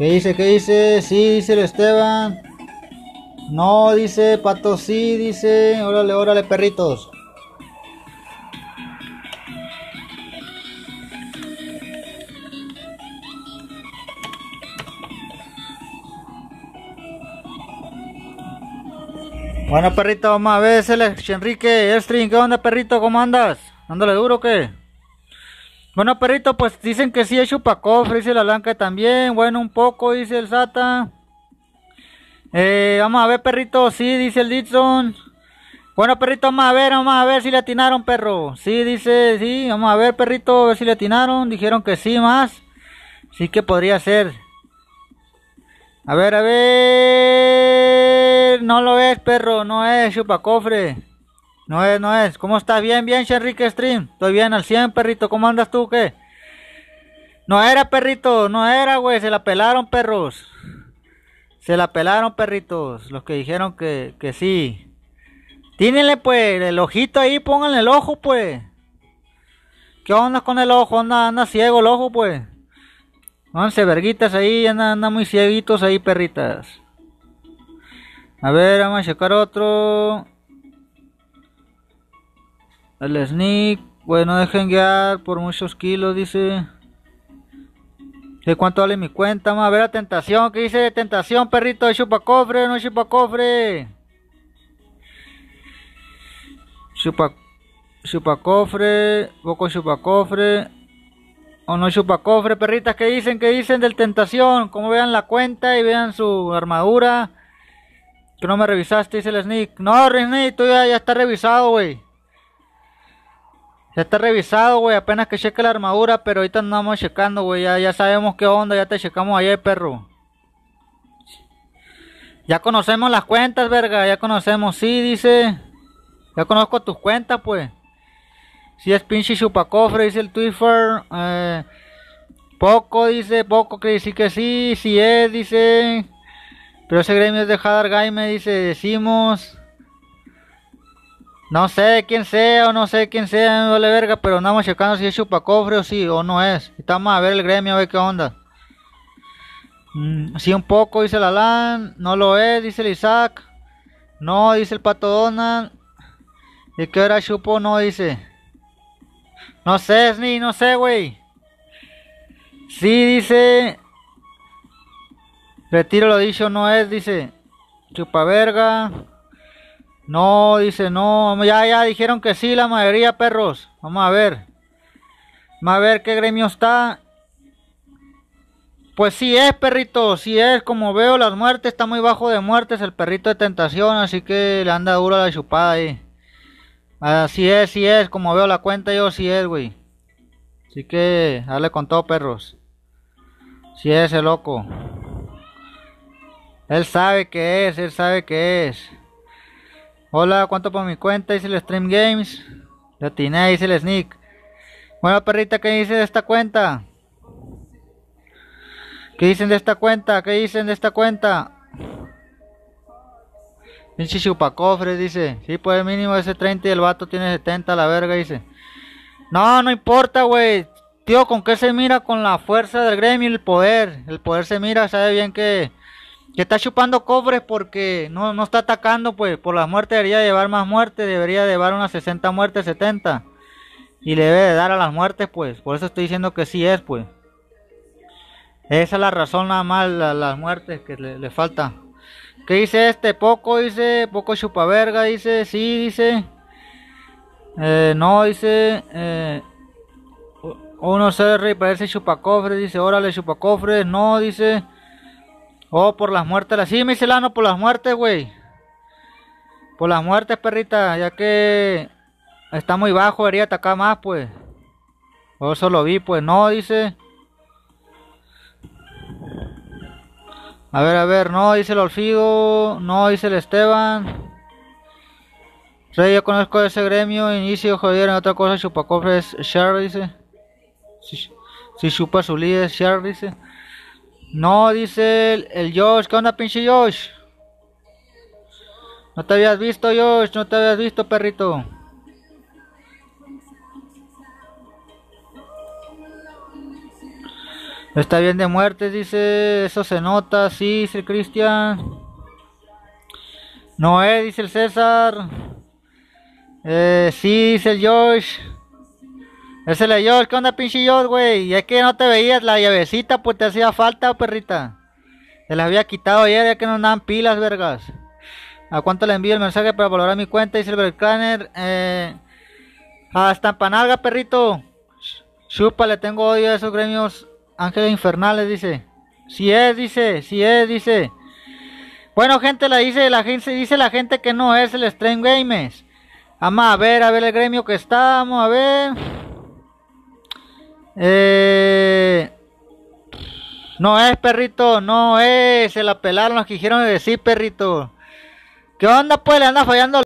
¿Qué dice? ¿Qué dice? Sí, dice el Esteban. No, dice Pato, sí, dice. Órale, órale, perritos. Bueno, perrito, vamos a ver, Enrique Estring. ¿Qué onda, perrito? ¿Cómo andas? ¿Dándole duro o qué? Bueno, perrito, pues dicen que sí es chupacofre, dice la blanca también. Bueno, un poco, dice el Sata. Eh, vamos a ver, perrito, sí, dice el Dixon. Bueno, perrito, vamos a ver, vamos a ver si le atinaron, perro. Sí, dice, sí, vamos a ver, perrito, a ver si le atinaron. Dijeron que sí, más. Sí que podría ser. A ver, a ver. No lo es, perro, no es chupacofre. No es, no es. ¿Cómo estás? Bien, bien, Enrique Stream. Estoy bien al 100, perrito. ¿Cómo andas tú, qué? No era, perrito, no era, güey. Se la pelaron, perros. Se la pelaron, perritos. Los que dijeron que, que sí. Tínenle, pues, el ojito ahí, pónganle el ojo, pues. ¿Qué onda con el ojo? Anda, anda ciego el ojo, pues. Pónganse verguitas ahí, anda, anda muy cieguitos ahí, perritas. A ver, vamos a checar otro. El sneak. Bueno, dejen guiar por muchos kilos, dice. ¿De cuánto vale mi cuenta? Vamos a ver la tentación. ¿Qué dice tentación, perrito? ¿De chupa cofre no chupa cofre? Chupa, chupa cofre, poco chupa cofre. O no chupa cofre, perritas. ¿Qué dicen? ¿Qué dicen del tentación? Como vean la cuenta y vean su armadura. Que no me revisaste, dice el sneak. No, Sneak, tú ya, ya está revisado, güey. Ya está revisado, güey. Apenas que cheque la armadura, pero ahorita andamos checando, güey. Ya, ya sabemos qué onda, ya te checamos ayer, perro. Ya conocemos las cuentas, verga. Ya conocemos, sí, dice. Ya conozco tus cuentas, pues. Si es pinche chupacofre, dice el Twitter. Eh, poco, dice, poco que sí que sí, sí es, dice. Pero ese gremio es de Hadar Game, dice, decimos. No sé quién sea o no sé quién sea, me vale verga, pero andamos checando si es chupacofre o sí o no es. Estamos a ver el gremio, a ver qué onda. Mm, sí, un poco, dice la LAN. No lo es, dice el Isaac. No, dice el Pato Donald. ¿Y qué era chupo? No, dice. No sé, ni no sé, güey. Sí, dice. Retiro lo dicho, no es, dice. Chupa verga. No, dice, no, ya, ya dijeron que sí, la mayoría, perros. Vamos a ver. Vamos a ver qué gremio está. Pues sí es, perrito, sí es. Como veo las muertes, está muy bajo de muertes el perrito de tentación, así que le anda duro la chupada ahí. Así es, sí es. Como veo la cuenta yo, sí es, güey. Así que, dale con todo, perros. Sí es el loco. Él sabe que es, él sabe que es. Hola, ¿cuánto por mi cuenta? Dice el Stream Games. La tiene, dice el Sneak. Bueno, perrita, ¿qué dice de esta cuenta? ¿Qué dicen de esta cuenta? ¿Qué dicen de esta cuenta? Pinche chupacofres, dice. Sí, pues mínimo ese 30 y el vato tiene 70 la verga, dice. No, no importa, güey. Tío, ¿con qué se mira? Con la fuerza del gremio y el poder. El poder se mira, sabe bien que que está chupando cofres porque no, no está atacando, pues por la muerte debería llevar más muertes, debería llevar unas 60 muertes, 70. Y le debe de dar a las muertes, pues. Por eso estoy diciendo que sí es, pues. Esa es la razón nada más, las muertes que le, falta. ¿Qué dice este? Poco, dice. Poco chupaverga, dice. Sí, dice. Eh, no, dice. Eh, uno se parece chupacofres, dice. Órale, chupacofres. No, dice. Oh, por las muertes. Sí, me lano por las muertes, güey. Por las muertes, perrita. Ya que está muy bajo, debería atacar más, pues. O eso lo vi, pues. No, dice. A ver, a ver. No, dice el Olfido. No, dice el Esteban. Rey, yo conozco ese gremio. Inicio, joder, en otra cosa. Chupacofres, Share, dice. Si, si chupa su líder, Share, dice. No, dice el, Josh. ¿Qué onda, pinche Josh? No te habías visto, Josh. No te habías visto, perrito. Está bien de muerte, dice. Eso se nota, sí, dice el Cristian. Noé, dice el César. Eh, sí, dice el Josh. Ese es el Josh. ¿Qué onda, pinche Josh, güey? Y es que no te veías la llavecita, pues te hacía falta, perrita. Te la había quitado ayer, ya que no dan pilas, vergas. ¿A cuánto le envío el mensaje para valorar mi cuenta? Dice el Clanner. Eh, hasta panalga, perrito. Chupa, le tengo odio a esos gremios Ángeles Infernales, dice. Si es, dice. Si es, dice. Bueno, gente, la dice la gente dice la gente que no es el Stream Games. Vamos a ver, a ver el gremio que estamos, a ver. Eh, no es, perrito, no es. Se la pelaron los que dijeron de sí, perrito. ¿Qué onda, pues? Le anda fallando